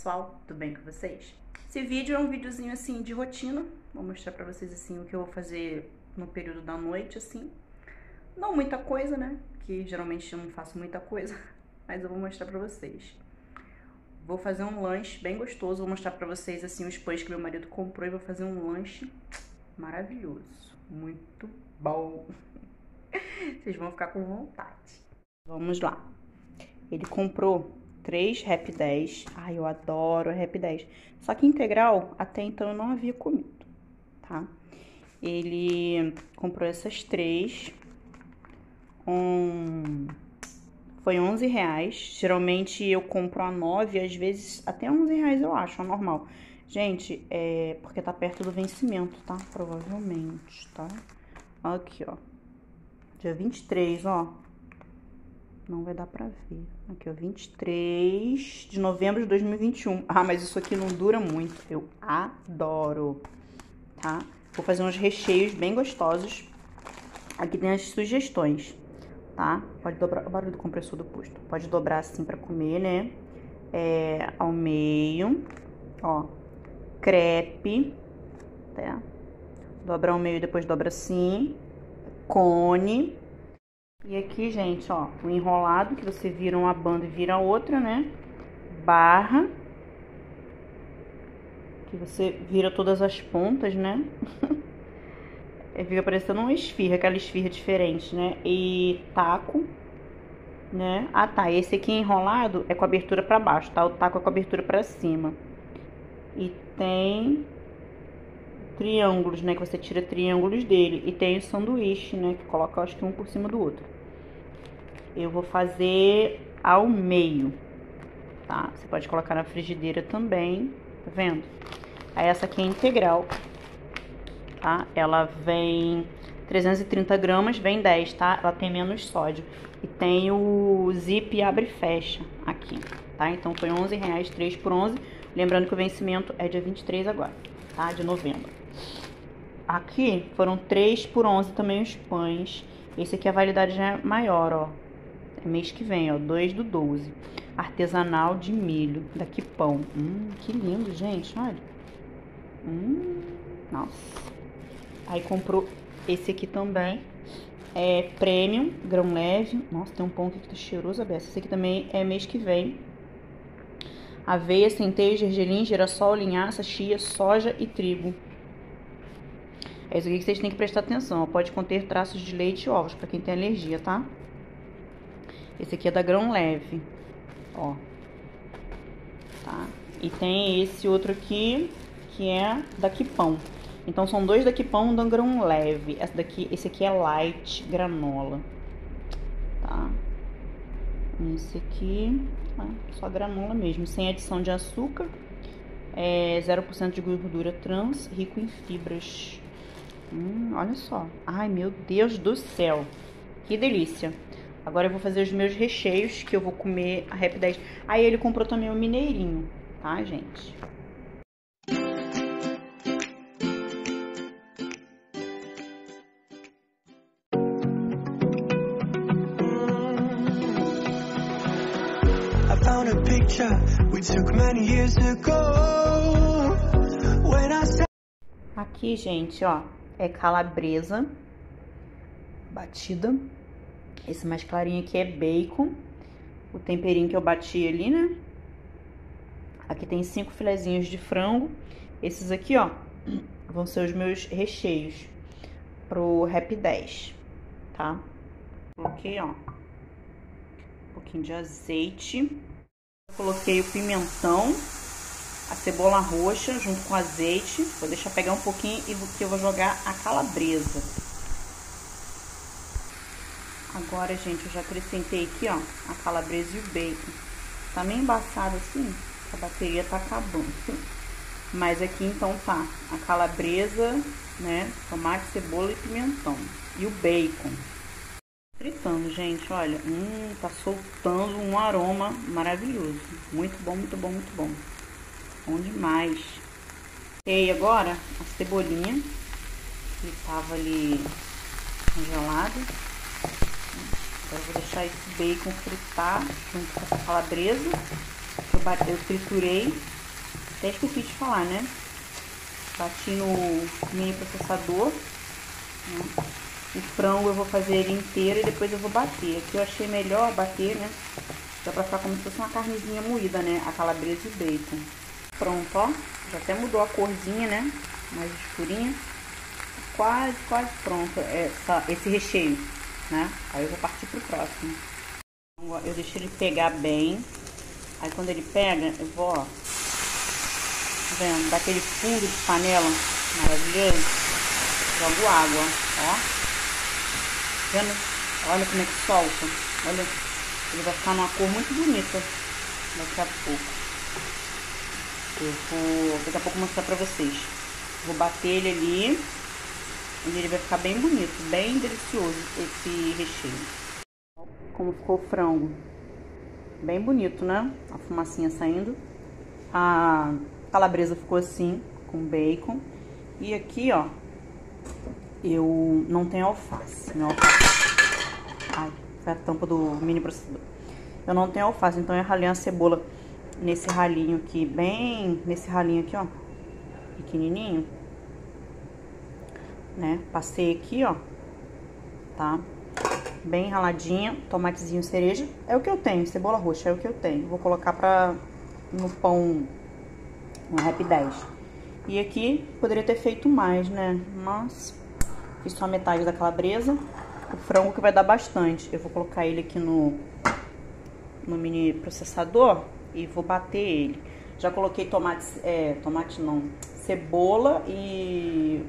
pessoal, tudo bem com vocês? Esse vídeo é um videozinho assim de rotina, vou mostrar pra vocês assim o que eu vou fazer no período da noite, assim. Não muita coisa, né, que geralmente eu não faço muita coisa, mas eu vou mostrar pra vocês. Vou fazer um lanche bem gostoso, vou mostrar pra vocês assim os pães que meu marido comprou e vou fazer um lanche maravilhoso, muito bom. Vocês vão ficar com vontade. Vamos lá. Ele comprou três Rap 10. Ai, eu adoro Rap 10. Só que integral, até então eu não havia comido, tá? Ele comprou essas três. Um... Foi 11 reais. Geralmente eu compro a 9, às vezes até 11 reais eu acho, é normal. Gente, é porque tá perto do vencimento, tá? Provavelmente, tá? Aqui, ó. Dia 23, ó. Não vai dar pra ver. Aqui, ó, 23 de novembro de 2021. Ah, mas isso aqui não dura muito. Eu adoro, tá? Vou fazer uns recheios bem gostosos. Aqui tem as sugestões, tá? Pode dobrar... O barulho do compressor do posto. Pode dobrar assim pra comer, né? É, ao meio. Ó. Crepe. Tá? Dobra ao meio e depois dobra assim. Cone e aqui, gente, ó, o enrolado, que você vira uma banda e vira outra, né? Barra. Que você vira todas as pontas, né? Fica parecendo uma esfirra, aquela esfirra diferente, né? E taco, né? Ah, tá. Esse aqui enrolado é com abertura para baixo, tá? O taco é com abertura para cima. E tem triângulos, né? Que você tira triângulos dele. E tem o sanduíche, né? Que coloca, acho que um por cima do outro. Eu vou fazer ao meio, tá? Você pode colocar na frigideira também, tá vendo? Aí essa aqui é integral, tá? Ela vem 330 gramas, vem 10, tá? Ela tem menos sódio. E tem o zip abre e fecha aqui, tá? Então foi 11 reais, 3 por 11. Lembrando que o vencimento é dia 23 agora, tá? De novembro. Aqui foram 3 por 11 também os pães. Esse aqui a validade já é maior, ó. É mês que vem, ó. 2 do 12. Artesanal de milho. Daqui pão. Hum, que lindo, gente. Olha. Hum, nossa. Aí comprou esse aqui também. É premium, grão leve. Nossa, tem um pão aqui que tá cheiroso, aberto. Esse aqui também é mês que vem. Aveia, centeio, gergelim, girassol, linhaça, chia, soja e trigo. É isso aqui que vocês têm que prestar atenção. Pode conter traços de leite e ovos, para quem tem alergia, tá? Esse aqui é da grão leve, ó. Tá? E tem esse outro aqui, que é daqui pão. Então, são dois daqui pão da grão leve. Esse, daqui, esse aqui é light granola, tá? Esse aqui, tá? só granola mesmo, sem adição de açúcar. É 0% de gordura trans, rico em fibras. Hum, olha só. Ai, meu Deus do céu. Que delícia. Agora eu vou fazer os meus recheios, que eu vou comer a Rap 10. Aí ele comprou também o mineirinho, tá, gente? Aqui, gente, ó, é calabresa batida. Esse mais clarinho aqui é bacon. O temperinho que eu bati ali, né? Aqui tem cinco filezinhos de frango. Esses aqui, ó, vão ser os meus recheios pro Rap 10, tá? Coloquei, ó, um pouquinho de azeite. Coloquei o pimentão, a cebola roxa junto com azeite. Vou deixar pegar um pouquinho e que eu vou jogar a calabresa. Agora, gente, eu já acrescentei aqui, ó, a calabresa e o bacon. Tá meio embaçado assim, a bateria tá acabando. Mas aqui, então, tá a calabresa, né, tomate, cebola e pimentão. E o bacon. Fritando, gente, olha, hum, tá soltando um aroma maravilhoso. Muito bom, muito bom, muito bom. Bom demais. E agora a cebolinha, que tava ali congelada. Agora vou deixar esse bacon fritar junto com essa calabresa. Eu, bate, eu triturei, até esqueci de falar, né? Bati no mini processador. Né? O frango eu vou fazer ele inteiro e depois eu vou bater. Aqui eu achei melhor bater, né? Dá pra ficar como se fosse uma carnezinha moída, né? A calabresa e o bacon. Pronto, ó. Já até mudou a corzinha, né? Mais escurinha. Quase, quase pronto essa, esse recheio, né? Aí eu vou partir pro próximo. Eu deixo ele pegar bem. Aí quando ele pega, eu vou, ó. Tá vendo? Daquele fundo de panela maravilhoso. Jogo água, ó. Vendo? Olha como é que solta. Olha. Ele vai ficar numa cor muito bonita daqui a pouco. Eu vou daqui a pouco mostrar pra vocês. Vou bater ele ali. E ele vai ficar bem bonito, bem delicioso esse recheio. Como ficou o frango. Bem bonito, né? A fumacinha saindo. A calabresa ficou assim, com bacon. E aqui, ó, eu não tenho alface. Meu alface. Ai, foi a tampa do mini processador. Eu não tenho alface, então eu ralei a cebola nesse ralinho aqui, bem nesse ralinho aqui, ó, pequenininho, né? Passei aqui, ó, tá? Bem raladinha, tomatezinho cereja, é o que eu tenho, cebola roxa, é o que eu tenho. Vou colocar pra, no pão, no Rap 10. E aqui, poderia ter feito mais, né? Mas, fiz só metade da calabresa, o frango que vai dar bastante. Eu vou colocar ele aqui no, no mini processador e vou bater ele. Já coloquei tomate, é, tomate não, cebola e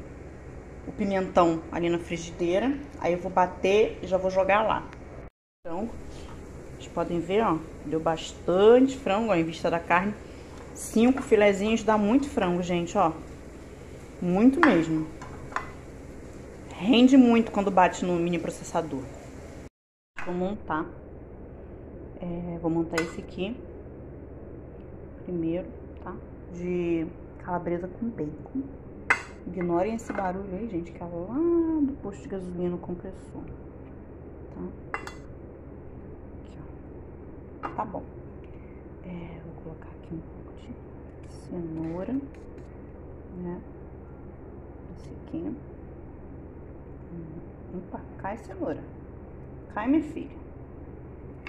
o pimentão ali na frigideira. Aí eu vou bater e já vou jogar lá. Então, vocês podem ver, ó, deu bastante frango, ó, em vista da carne. Cinco filezinhos dá muito frango, gente, ó. Muito mesmo. Rende muito quando bate no mini processador. Vou montar. É, vou montar esse aqui. Primeiro, tá? De calabresa com bacon. Ignorem esse barulho aí, gente, que é lá do posto de gasolina compressor. Tá? Aqui, ó. Tá bom. É, vou colocar aqui um pouco de cenoura, né? Esse aqui. Opa, cai cenoura. Cai, minha filha.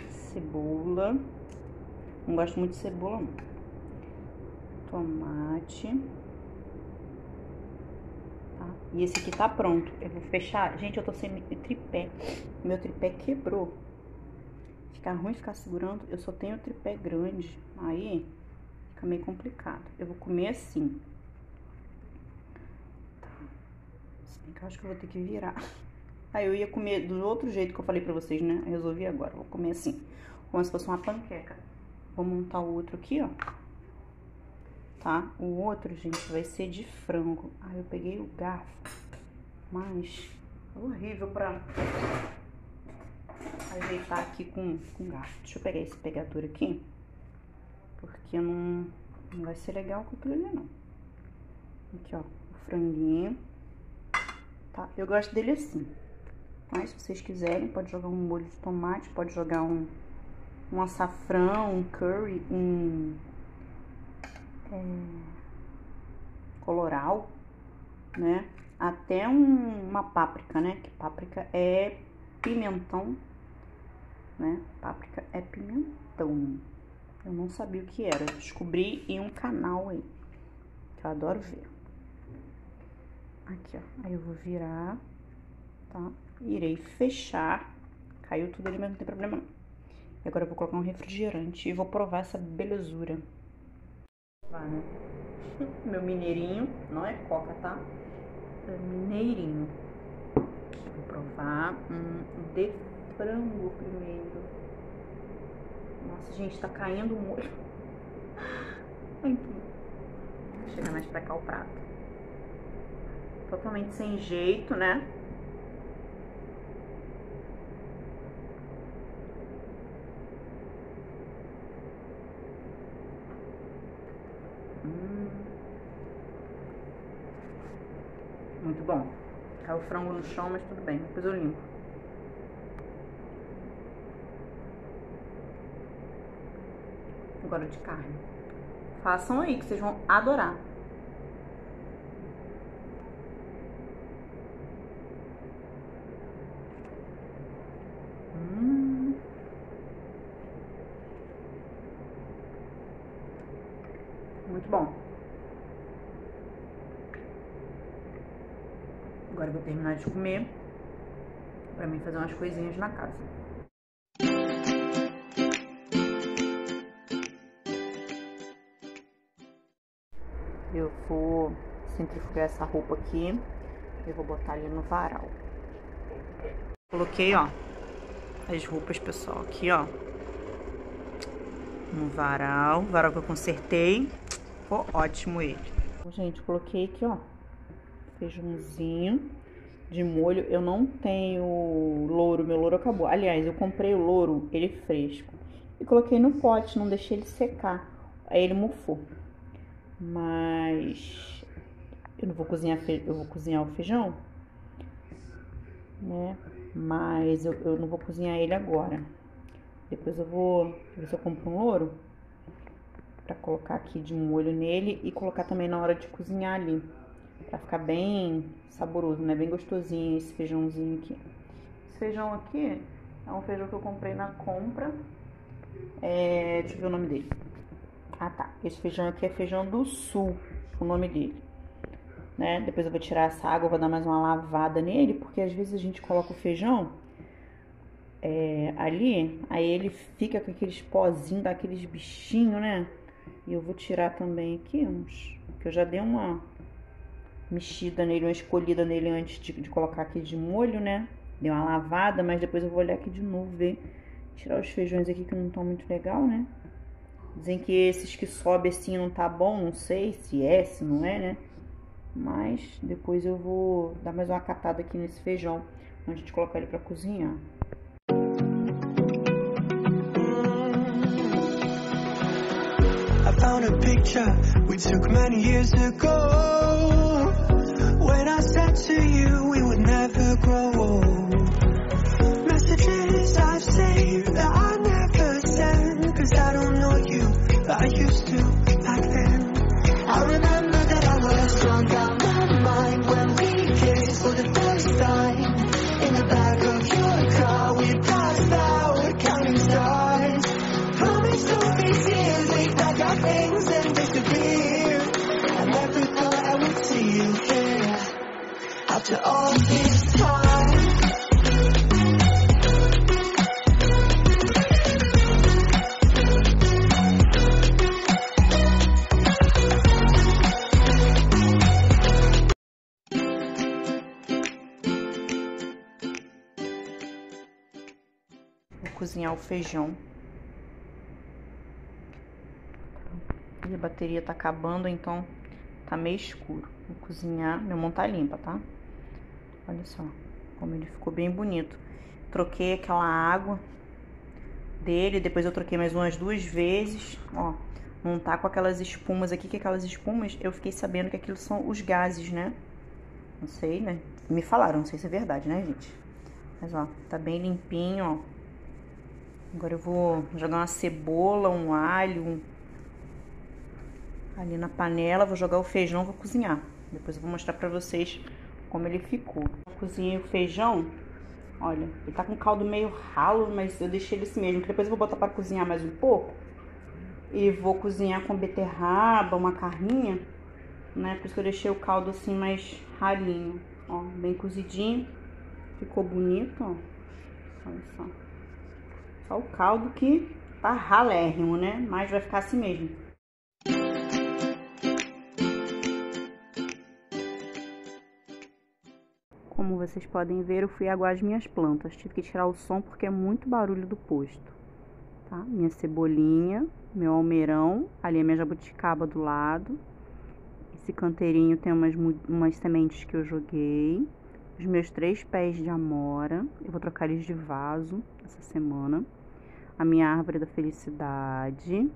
Cebola. Não gosto muito de cebola, não. Tomate. Tá? E esse aqui tá pronto. Eu vou fechar. Gente, eu tô sem tripé. Meu tripé quebrou. Fica ruim ficar segurando. Eu só tenho tripé grande. Aí, fica meio complicado. Eu vou comer assim. Eu acho que eu vou ter que virar. Aí eu ia comer do outro jeito que eu falei pra vocês, né? Resolvi agora. Vou comer assim, como se fosse uma panqueca. Vou montar o outro aqui, ó. Tá? O outro, gente, vai ser de frango. Aí eu peguei o garfo. Mas é horrível pra ajeitar aqui com, com garfo. Deixa eu pegar esse pegador aqui. Porque não, não vai ser legal com aquilo ali, não. Aqui, ó. O franguinho tá? Eu gosto dele assim. Mas se vocês quiserem, pode jogar um molho de tomate, pode jogar um, um açafrão, um curry, um é, coloral, né? Até um, uma páprica, né? Que páprica é pimentão, né? Páprica é pimentão. Eu não sabia o que era. Descobri em um canal aí. Que eu adoro ver. Aqui, ó. Aí eu vou virar, tá? Irei fechar. Caiu tudo ali, mas não tem problema não. E agora eu vou colocar um refrigerante e vou provar essa belezura. Né? Meu mineirinho, não é coca, tá? É mineirinho. Vou provar um de frango primeiro. Nossa, gente, tá caindo o molho. Chega mais pra cá o prato totalmente sem jeito, né? Muito bom. Caiu o frango no chão, mas tudo bem. Depois eu limpo. agora de carne. Façam aí que vocês vão adorar. Hum. Muito bom. Agora eu vou terminar de comer para mim fazer umas coisinhas na casa. Eu vou centrifugar essa roupa aqui. Eu vou botar ali no varal. Coloquei, ó, as roupas, pessoal, aqui, ó. No varal. Varal que eu consertei. Ficou ótimo ele. Gente, coloquei aqui, ó. Feijãozinho de molho. Eu não tenho louro, meu louro acabou. Aliás, eu comprei o louro, ele fresco. E coloquei no pote, não deixei ele secar. Aí ele mofou. Mas eu não vou cozinhar, eu vou cozinhar o feijão, né? Mas eu, eu não vou cozinhar ele agora. Depois eu vou ver se eu compro um louro para colocar aqui de molho nele e colocar também na hora de cozinhar ali. Pra ficar bem saboroso, né? Bem gostosinho esse feijãozinho aqui. Esse feijão aqui é um feijão que eu comprei na compra. É, deixa eu ver o nome dele. Ah, tá. Esse feijão aqui é feijão do sul, o nome dele. Né? Depois eu vou tirar essa água, vou dar mais uma lavada nele, porque às vezes a gente coloca o feijão é, ali, aí ele fica com aqueles pozinhos, daqueles bichinhos, né? E eu vou tirar também aqui uns, que eu já dei uma mexida nele, uma escolhida nele antes de, de colocar aqui de molho, né? Dei uma lavada, mas depois eu vou olhar aqui de novo, ver, tirar os feijões aqui que não estão muito legal, né? Dizem que esses que sobe assim não tá bom, não sei se é, se não é, né? Mas depois eu vou dar mais uma catada aqui nesse feijão, antes de colocar ele pra cozinhar. Found a picture we took many years ago. When I said to you we would never grow old cozinhar o feijão. A bateria tá acabando, então tá meio escuro. Vou cozinhar. Minha mão tá limpa, tá? Olha só como ele ficou bem bonito. Troquei aquela água dele, depois eu troquei mais umas duas vezes. Ó, não tá com aquelas espumas aqui, que aquelas espumas eu fiquei sabendo que aquilo são os gases, né? Não sei, né? Me falaram, não sei se é verdade, né, gente? Mas ó, tá bem limpinho, ó. Agora eu vou jogar uma cebola, um alho um... ali na panela, vou jogar o feijão, vou cozinhar. Depois eu vou mostrar pra vocês como ele ficou. Cozinhei o feijão, olha, ele tá com caldo meio ralo, mas eu deixei ele assim mesmo. Depois eu vou botar pra cozinhar mais um pouco. E vou cozinhar com beterraba, uma carninha, né? Por isso que eu deixei o caldo assim mais ralinho, ó, bem cozidinho. Ficou bonito, ó. Olha só. Só o caldo que tá ralérrimo, né? Mas vai ficar assim mesmo. Vocês podem ver, eu fui aguar as minhas plantas. Tive que tirar o som porque é muito barulho do posto. Tá? Minha cebolinha, meu almeirão, ali a minha jabuticaba do lado. Esse canteirinho tem umas, umas sementes que eu joguei. Os meus três pés de amora. Eu vou trocar eles de vaso essa semana. A minha árvore da felicidade.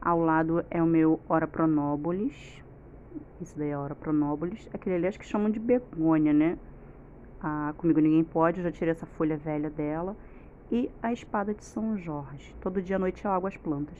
Ao lado é o meu Ora Pronóbolis. Esse daí é Ora Pronóbolis. Aquele ali acho que chamam de begônia, né? Ah, comigo ninguém pode, eu já tirei essa folha velha dela. E a espada de São Jorge. Todo dia à noite eu água as plantas.